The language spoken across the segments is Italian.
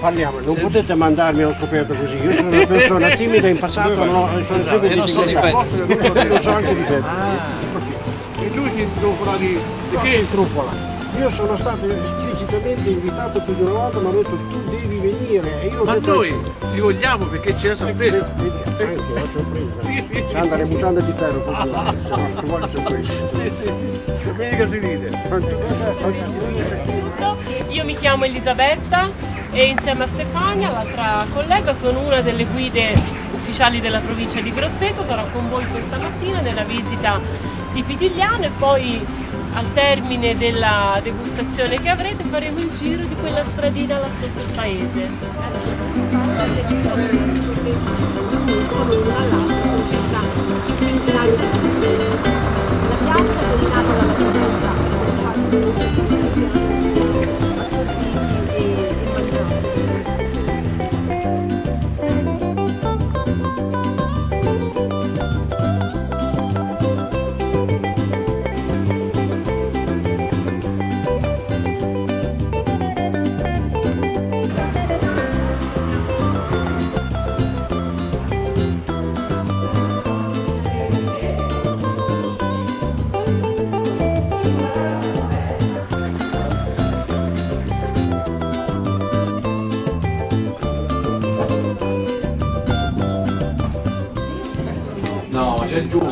Parliamo, non potete mandarmi allo scoperto così, io sono una persona timida in passato, no, sono sempre e non sono difetti. Non so anche difetti. E lui si intrufola di... di Che che? intrufola. Io sono stato esplicitamente invitato più di una volta, mi hanno detto tu devi venire e io Ma detto noi ci vogliamo perché c'è la sorpresa. Vedi, anche la sorpresa. Sì, sì. C'è andare mutande di con no ci vuole sorpresa. Sì, sì, sì. Domenica si ride. Io mi chiamo Elisabetta e insieme a Stefania, l'altra collega, sono una delle guide ufficiali della provincia di Grosseto. Sarò con voi questa mattina nella visita di Pitigliano e poi al termine della degustazione che avrete faremo il giro di quella stradina là sotto il paese.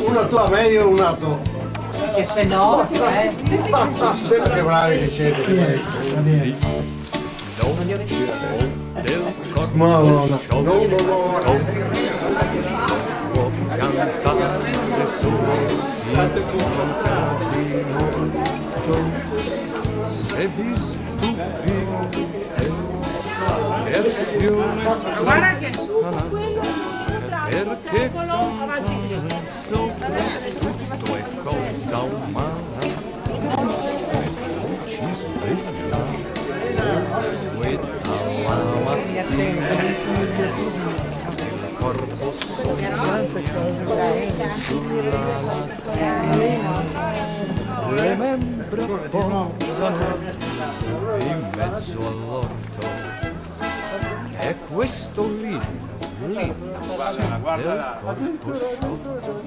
Una tua meglio o un altro? Che se no, eh. Che bravi che siete. Madonna. No, no, no. se vi stupite Guarda che su quello perché soprattutto è cosa umana. Non ci sveglia. Quella la mattina il corpo sopra sulla lattina le membra posano in mezzo all'orto. E questo l'inno corpo sciolto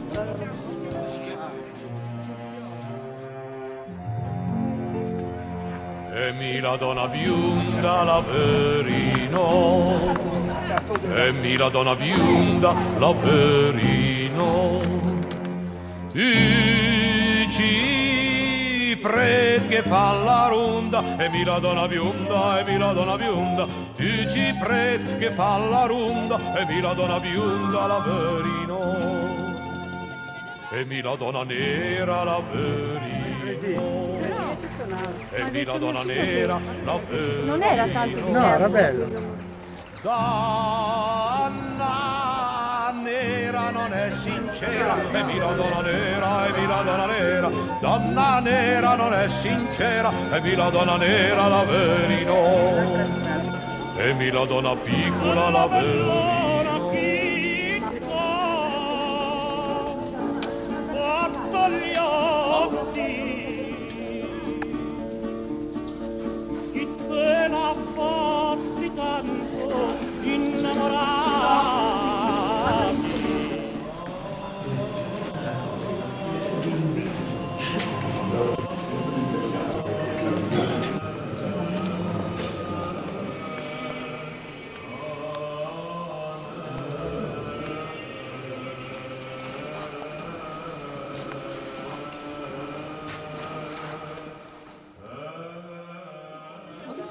E mi la dona bionda la verino. E mi la dona bionda la verino. I ci pret che fa la ronda E mi la dona bionda e mi la dona bionda. Ti ci pret che fa la ronda E mi la dona bionda la verino. E mi la donna nera la verino. E mi la donna nera la verino Non era tanto No, era bello. Donna nera non è sincera e mi la donna nera e mi la donna nera. Donna nera non è sincera e mi la donna nera la verino e mi la donna piccola la verino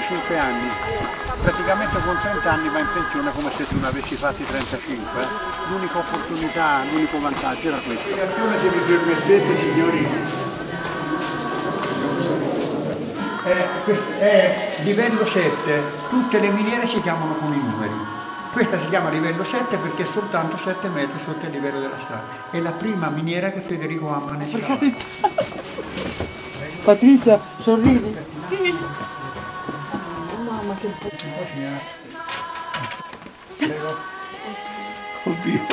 25 anni, praticamente con 30 anni va in pensione come se tu ne avessi fatti 35. Eh. L'unica opportunità, l'unico vantaggio era questo. Attenzione se mi permettete signori, è, è livello 7, tutte le miniere si chiamano con i numeri. Questa si chiama livello 7 perché è soltanto 7 metri sotto il livello della strada. È la prima miniera che Federico ha scava. Patrizia, sorridi. Oddio.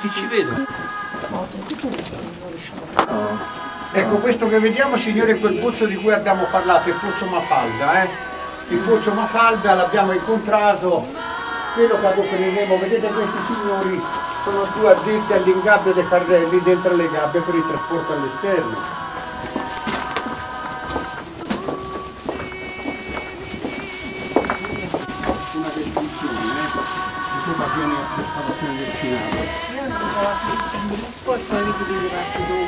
Ti ci vedo. Ecco, questo che vediamo, signore, quel pozzo di cui abbiamo parlato, il pozzo Mafalda. Eh? Il pozzo Mafalda l'abbiamo incontrato, quello che adopriremo, vedete questi signori sono due addetti all'ingabbio dei carrelli dentro le gabbie per il trasporto all'esterno.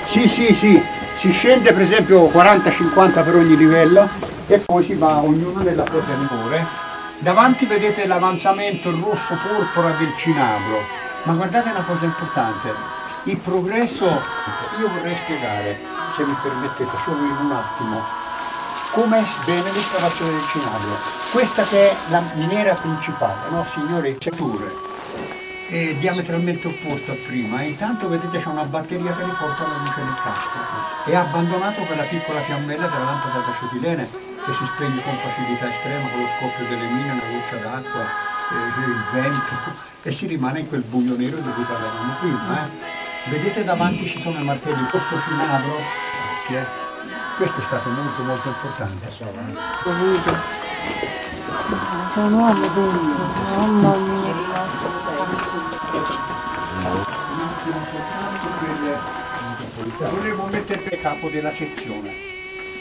Sì, sì, sì, si scende per esempio 40-50 per ogni livello e poi si va ognuno nella propria minore. Davanti vedete l'avanzamento rosso porpora del cinabro, ma guardate una cosa importante, il progresso, io vorrei spiegare, se mi permettete, solo in un attimo, come bene l'escavazione del cinabro. Questa che è la miniera principale, no signori? Setture è diametralmente opposto a prima e intanto vedete c'è una batteria che riporta la luce nel casco e ha abbandonato quella piccola fiammella della lampada d'acetilene che si spegne con facilità estrema con lo scoppio delle mine, una goccia d'acqua, eh, il vento e si rimane in quel buio nero di cui parlavamo prima. eh. Vedete davanti ci sono i martelli, questo cinabro, grazie. Questo è stato molto molto importante. C'è un uomo mamma mia. Volevo mettere a capo della sezione.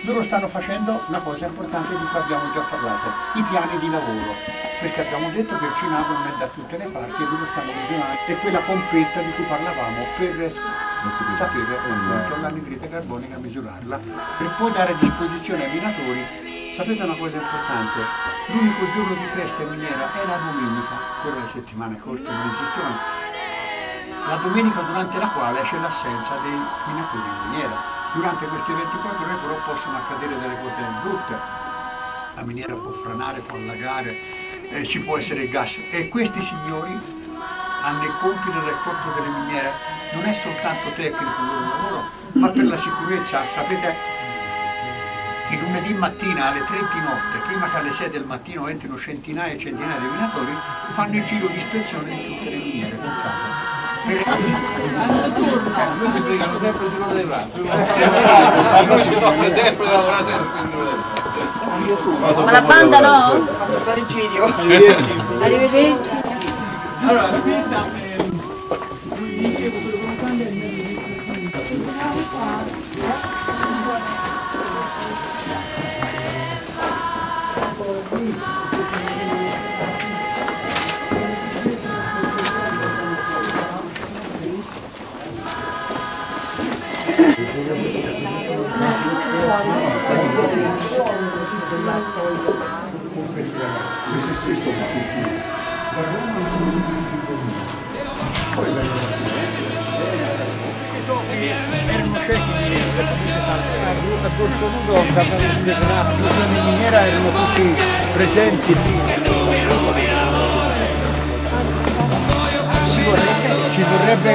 Loro stanno facendo una cosa importante di cui abbiamo già parlato, i piani di lavoro, perché abbiamo detto che il Cinavo non è da tutte le parti e loro stanno visionando, è quella pompetta di cui parlavamo per sapere appunto l'anidride carbonica misurarla, per poi dare a disposizione ai minatori Sapete una cosa importante? L'unico giorno di festa in miniera è la domenica, quella le settimane corte non esistevano. La domenica durante la quale c'è l'assenza dei minatori in miniera. Durante queste 24 ore però possono accadere delle cose brutte. La miniera può franare, può allagare, eh, ci può essere gas. E questi signori hanno il compito del raccolto delle miniere. Non è soltanto tecnico il loro lavoro, ma per la sicurezza, sapete, il lunedì mattina alle 3 di notte, prima che alle 6 del mattino entrino centinaia e centinaia di minatori, fanno il giro di ispezione di tutte le miniere, pensate. Noi si piegano sempre sull'ora dei pranzo. A noi ci tocca sempre lavorare sempre sull'ora dei pranzo. Ma la banda no? Arrivederci. Allora, iniziamo. erano ciechi a corso nudo in miniera erano tutti presenti. Ci vorrebbe